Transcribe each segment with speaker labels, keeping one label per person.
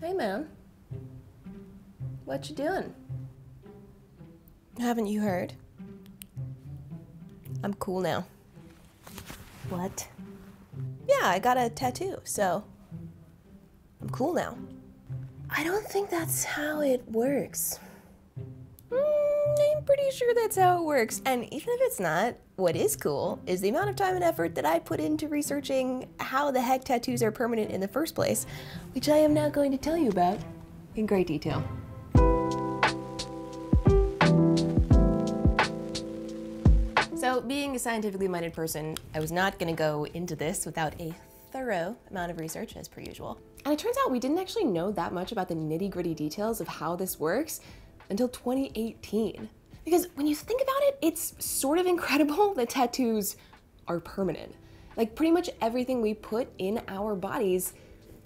Speaker 1: Hey man. What you doing? Haven't you heard? I'm cool now. What? Yeah, I got a tattoo, so I'm cool now. I don't think that's how it works. Sure that's how it works. And even if it's not, what is cool is the amount of time and effort that I put into researching how the heck tattoos are permanent in the first place, which I am now going to tell you about in great detail. So, being a scientifically minded person, I was not going to go into this without a thorough amount of research, as per usual. And it turns out we didn't actually know that much about the nitty gritty details of how this works until 2018. Because when you think about it, it's sort of incredible that tattoos are permanent. Like, pretty much everything we put in our bodies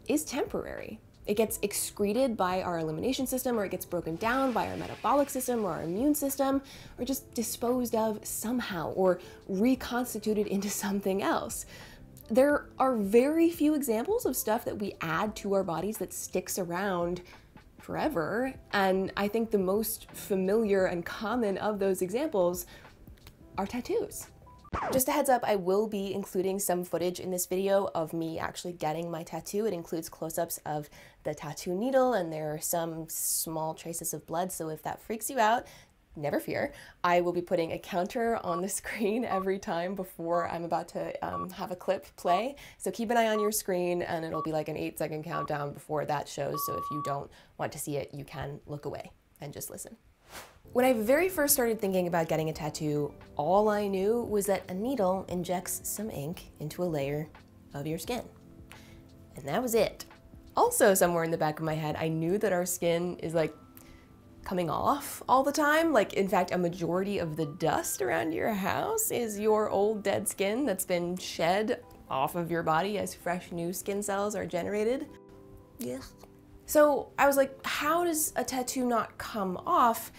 Speaker 1: is temporary. It gets excreted by our elimination system, or it gets broken down by our metabolic system or our immune system, or just disposed of somehow, or reconstituted into something else. There are very few examples of stuff that we add to our bodies that sticks around forever, and I think the most familiar and common of those examples are tattoos. Just a heads up, I will be including some footage in this video of me actually getting my tattoo. It includes close-ups of the tattoo needle and there are some small traces of blood, so if that freaks you out, never fear. I will be putting a counter on the screen every time before I'm about to um, have a clip play. So keep an eye on your screen and it'll be like an eight second countdown before that shows. So if you don't want to see it, you can look away and just listen. When I very first started thinking about getting a tattoo, all I knew was that a needle injects some ink into a layer of your skin. And that was it. Also, somewhere in the back of my head, I knew that our skin is like coming off all the time. Like, in fact, a majority of the dust around your house is your old dead skin that's been shed off of your body as fresh new skin cells are generated. Yeah. So I was like, how does a tattoo not come off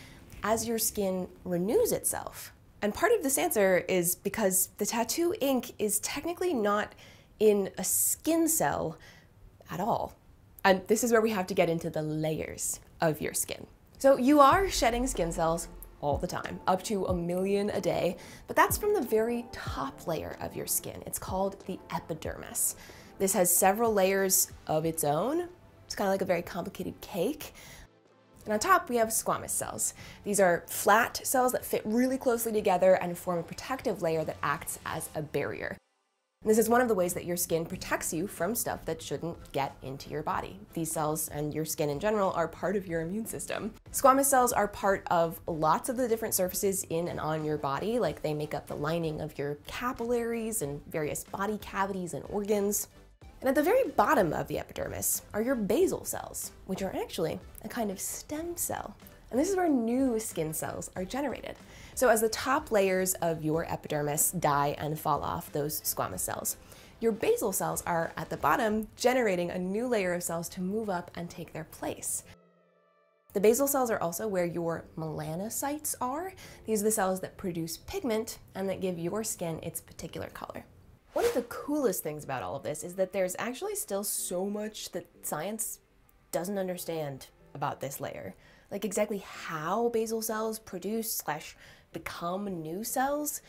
Speaker 1: as your skin renews itself? And part of this answer is because the tattoo ink is technically not in a skin cell at all. And this is where we have to get into the layers of your skin. So you are shedding skin cells all the time, up to a million a day, but that's from the very top layer of your skin. It's called the epidermis. This has several layers of its own. It's kind of like a very complicated cake. And on top, we have squamous cells. These are flat cells that fit really closely together and form a protective layer that acts as a barrier. This is one of the ways that your skin protects you from stuff that shouldn't get into your body. These cells and your skin in general are part of your immune system. Squamous cells are part of lots of the different surfaces in and on your body, like they make up the lining of your capillaries and various body cavities and organs. And at the very bottom of the epidermis are your basal cells, which are actually a kind of stem cell. And this is where new skin cells are generated. So as the top layers of your epidermis die and fall off, those squamous cells, your basal cells are at the bottom generating a new layer of cells to move up and take their place. The basal cells are also where your melanocytes are. These are the cells that produce pigment and that give your skin its particular color. One of the coolest things about all of this is that there's actually still so much that science doesn't understand about this layer. Like exactly how basal cells produce slash become new cells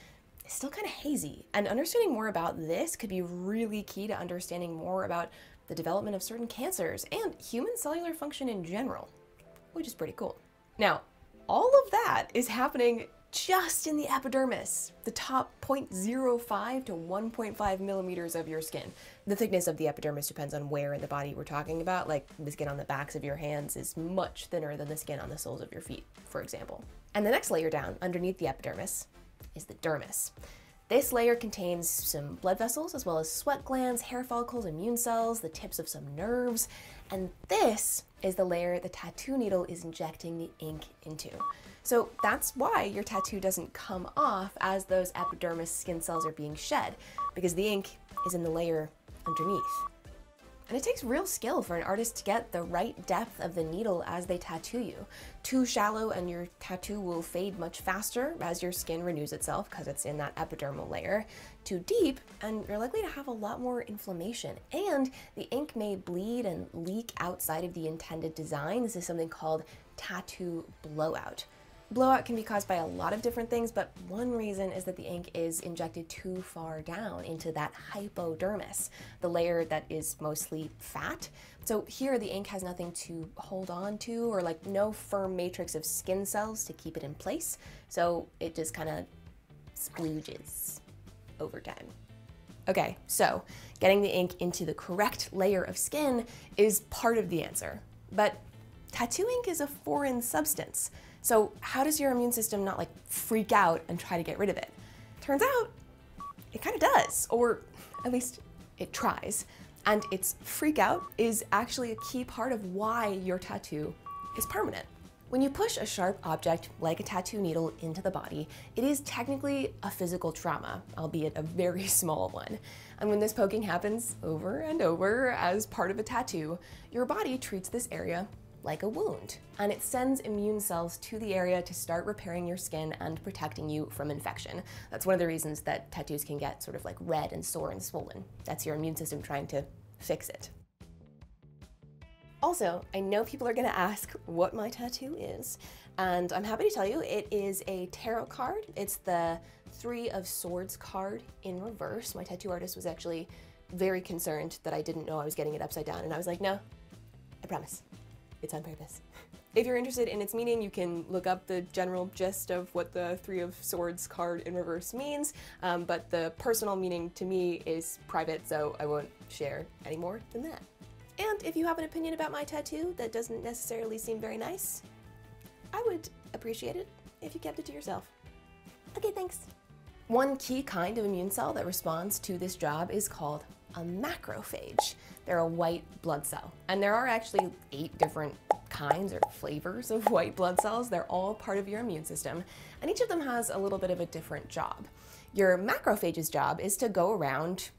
Speaker 1: is still kind of hazy. And understanding more about this could be really key to understanding more about the development of certain cancers and human cellular function in general, which is pretty cool. Now, all of that is happening just in the epidermis, the top 0.05 to 1.5 millimeters of your skin. The thickness of the epidermis depends on where in the body we're talking about, like the skin on the backs of your hands is much thinner than the skin on the soles of your feet, for example. And the next layer down, underneath the epidermis, is the dermis. This layer contains some blood vessels as well as sweat glands, hair follicles, immune cells, the tips of some nerves, and this is the layer the tattoo needle is injecting the ink into. So that's why your tattoo doesn't come off as those epidermis skin cells are being shed, because the ink is in the layer underneath. And it takes real skill for an artist to get the right depth of the needle as they tattoo you. Too shallow and your tattoo will fade much faster as your skin renews itself because it's in that epidermal layer. Too deep and you're likely to have a lot more inflammation. And the ink may bleed and leak outside of the intended design. This is something called tattoo blowout. Blowout can be caused by a lot of different things, but one reason is that the ink is injected too far down into that hypodermis, the layer that is mostly fat. So here the ink has nothing to hold on to or like no firm matrix of skin cells to keep it in place. So it just kind of splooges over time. Okay, so getting the ink into the correct layer of skin is part of the answer. But tattoo ink is a foreign substance. So how does your immune system not like freak out and try to get rid of it? Turns out it kind of does, or at least it tries. And its freak out is actually a key part of why your tattoo is permanent. When you push a sharp object like a tattoo needle into the body, it is technically a physical trauma, albeit a very small one. And when this poking happens over and over as part of a tattoo, your body treats this area like a wound. And it sends immune cells to the area to start repairing your skin and protecting you from infection. That's one of the reasons that tattoos can get sort of like red and sore and swollen. That's your immune system trying to fix it. Also, I know people are gonna ask what my tattoo is, and I'm happy to tell you it is a tarot card. It's the Three of Swords card in reverse. My tattoo artist was actually very concerned that I didn't know I was getting it upside down, and I was like, no, I promise it's on purpose. If you're interested in its meaning, you can look up the general gist of what the Three of Swords card in reverse means, um, but the personal meaning to me is private, so I won't share any more than that. And if you have an opinion about my tattoo that doesn't necessarily seem very nice, I would appreciate it if you kept it to yourself. Okay, thanks. One key kind of immune cell that responds to this job is called a macrophage. They're a white blood cell. And there are actually eight different kinds or flavors of white blood cells. They're all part of your immune system, and each of them has a little bit of a different job. Your macrophage's job is to go around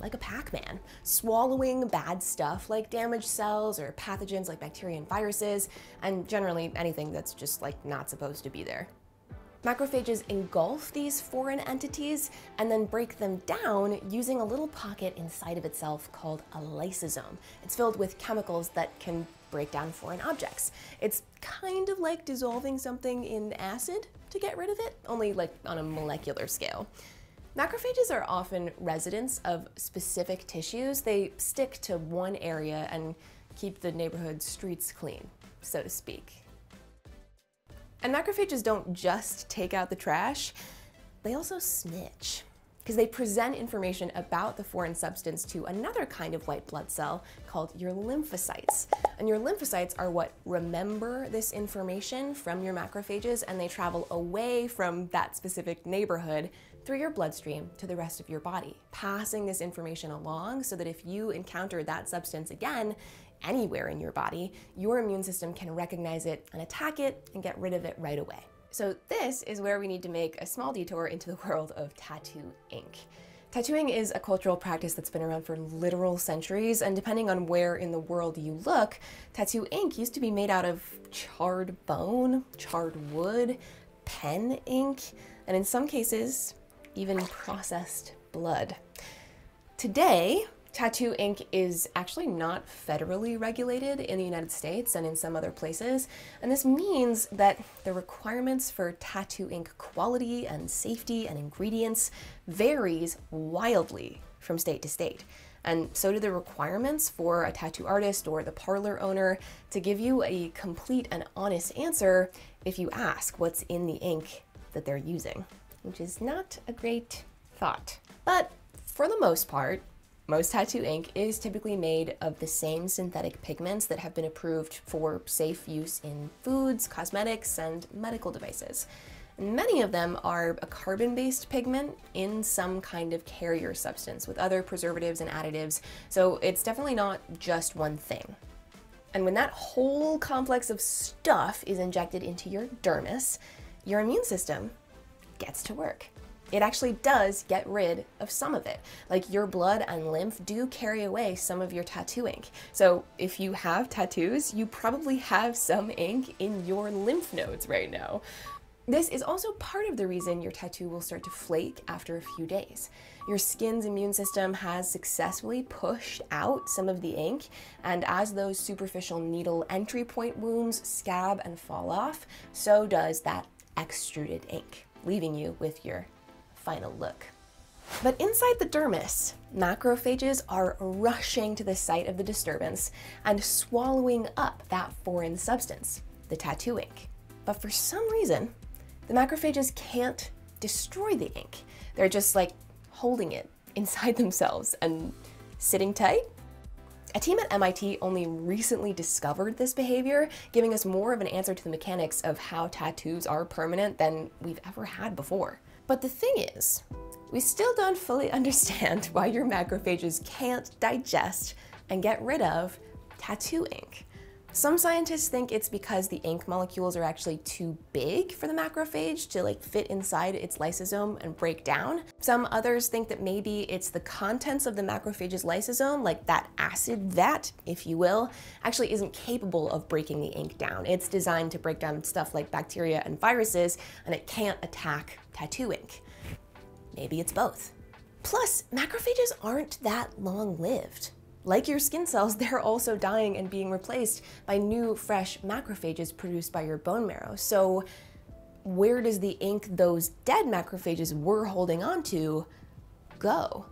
Speaker 1: like a Pac-Man, swallowing bad stuff like damaged cells or pathogens like bacteria and viruses, and generally anything that's just like not supposed to be there. Macrophages engulf these foreign entities and then break them down using a little pocket inside of itself called a lysosome. It's filled with chemicals that can break down foreign objects. It's kind of like dissolving something in acid to get rid of it, only like on a molecular scale. Macrophages are often residents of specific tissues. They stick to one area and keep the neighborhood streets clean, so to speak. And macrophages don't just take out the trash, they also snitch because they present information about the foreign substance to another kind of white blood cell called your lymphocytes. And your lymphocytes are what remember this information from your macrophages and they travel away from that specific neighborhood through your bloodstream to the rest of your body, passing this information along so that if you encounter that substance again, anywhere in your body, your immune system can recognize it and attack it and get rid of it right away. So this is where we need to make a small detour into the world of tattoo ink. Tattooing is a cultural practice that's been around for literal centuries, and depending on where in the world you look, tattoo ink used to be made out of charred bone, charred wood, pen ink, and in some cases, even processed blood. Today, Tattoo ink is actually not federally regulated in the United States and in some other places, and this means that the requirements for tattoo ink quality and safety and ingredients varies wildly from state to state. And so do the requirements for a tattoo artist or the parlor owner to give you a complete and honest answer if you ask what's in the ink that they're using, which is not a great thought. But for the most part, most tattoo ink is typically made of the same synthetic pigments that have been approved for safe use in foods, cosmetics, and medical devices. Many of them are a carbon-based pigment in some kind of carrier substance with other preservatives and additives, so it's definitely not just one thing. And when that whole complex of stuff is injected into your dermis, your immune system gets to work. It actually does get rid of some of it. Like your blood and lymph do carry away some of your tattoo ink. So if you have tattoos, you probably have some ink in your lymph nodes right now. This is also part of the reason your tattoo will start to flake after a few days. Your skin's immune system has successfully pushed out some of the ink, and as those superficial needle entry point wounds scab and fall off, so does that extruded ink, leaving you with your final look. But inside the dermis, macrophages are rushing to the site of the disturbance and swallowing up that foreign substance, the tattoo ink. But for some reason, the macrophages can't destroy the ink. They're just like holding it inside themselves and sitting tight. A team at MIT only recently discovered this behavior, giving us more of an answer to the mechanics of how tattoos are permanent than we've ever had before. But the thing is, we still don't fully understand why your macrophages can't digest and get rid of tattoo ink. Some scientists think it's because the ink molecules are actually too big for the macrophage to like fit inside its lysosome and break down. Some others think that maybe it's the contents of the macrophage's lysosome, like that acid vat, if you will, actually isn't capable of breaking the ink down. It's designed to break down stuff like bacteria and viruses, and it can't attack tattoo ink. Maybe it's both. Plus, macrophages aren't that long lived. Like your skin cells, they're also dying and being replaced by new, fresh macrophages produced by your bone marrow. So, where does the ink those dead macrophages were holding on to go?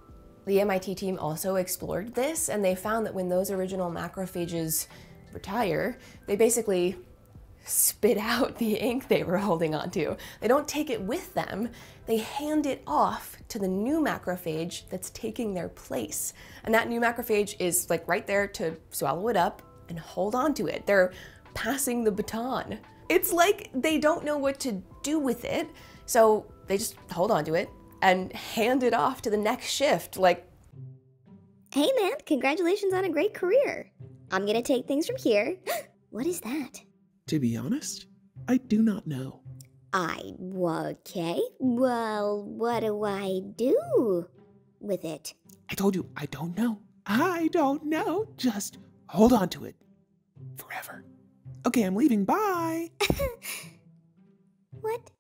Speaker 1: The MIT team also explored this, and they found that when those original macrophages retire, they basically spit out the ink they were holding onto. They don't take it with them, they hand it off to the new macrophage that's taking their place. And that new macrophage is like right there to swallow it up and hold on to it. They're passing the baton. It's like they don't know what to do with it, so they just hold on to it and hand it off to the next shift like
Speaker 2: Hey man, congratulations on a great career. I'm gonna take things from here. what is that?
Speaker 3: To be honest, I do not know.
Speaker 2: I, okay. Well, what do I do with it?
Speaker 3: I told you, I don't know. I don't know. Just hold on to it forever. Okay, I'm leaving. Bye.
Speaker 2: what?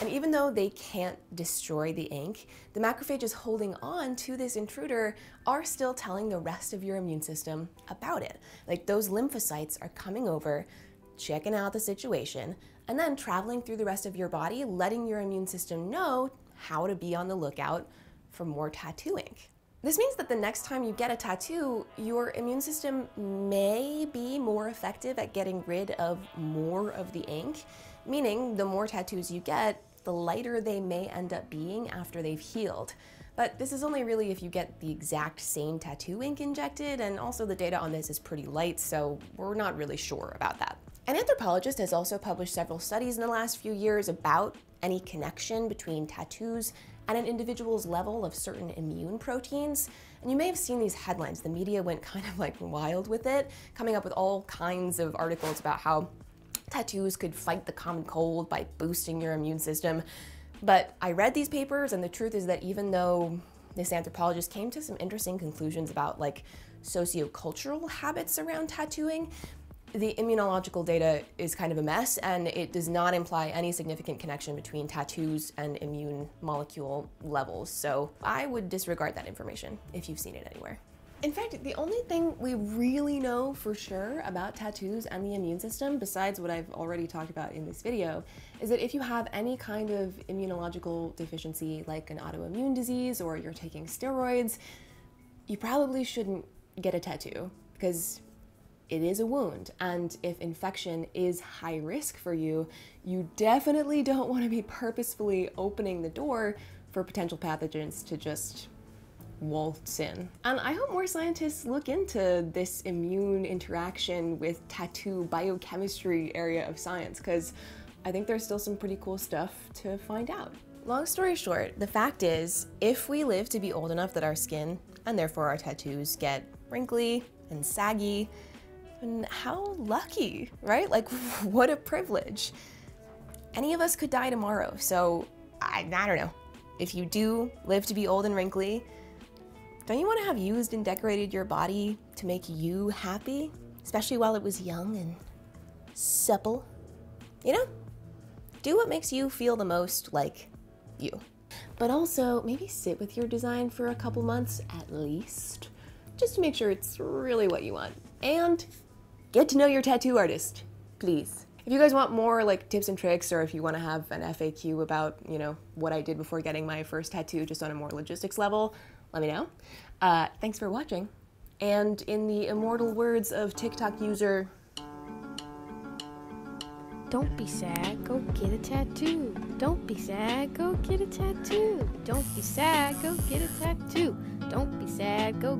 Speaker 1: And even though they can't destroy the ink, the macrophages holding on to this intruder are still telling the rest of your immune system about it. Like those lymphocytes are coming over, checking out the situation, and then traveling through the rest of your body, letting your immune system know how to be on the lookout for more tattoo ink. This means that the next time you get a tattoo, your immune system may be more effective at getting rid of more of the ink, meaning the more tattoos you get, the lighter they may end up being after they've healed. But this is only really if you get the exact same tattoo ink injected, and also the data on this is pretty light, so we're not really sure about that. An anthropologist has also published several studies in the last few years about any connection between tattoos and an individual's level of certain immune proteins. And you may have seen these headlines. The media went kind of like wild with it, coming up with all kinds of articles about how tattoos could fight the common cold by boosting your immune system. But I read these papers, and the truth is that even though this anthropologist came to some interesting conclusions about like sociocultural habits around tattooing, the immunological data is kind of a mess and it does not imply any significant connection between tattoos and immune molecule levels. So I would disregard that information if you've seen it anywhere. In fact, the only thing we really know for sure about tattoos and the immune system, besides what I've already talked about in this video, is that if you have any kind of immunological deficiency like an autoimmune disease or you're taking steroids, you probably shouldn't get a tattoo because it is a wound. And if infection is high risk for you, you definitely don't want to be purposefully opening the door for potential pathogens to just waltz in. And I hope more scientists look into this immune interaction with tattoo biochemistry area of science, because I think there's still some pretty cool stuff to find out. Long story short, the fact is, if we live to be old enough that our skin, and therefore our tattoos, get wrinkly and saggy, and how lucky, right? Like, what a privilege. Any of us could die tomorrow, so I, I don't know. if you do live to be old and wrinkly, don't you want to have used and decorated your body to make you happy? Especially while it was young and supple? You know? Do what makes you feel the most like you. But also, maybe sit with your design for a couple months at least, just to make sure it's really what you want. And get to know your tattoo artist, please. If you guys want more like tips and tricks, or if you want to have an FAQ about, you know, what I did before getting my first tattoo just on a more logistics level, let me know. Uh, thanks for watching. And in the immortal words of TikTok user,
Speaker 4: Don't be sad, go get a tattoo. Don't be sad, go get a tattoo. Don't be sad, go get a tattoo. Don't be sad, go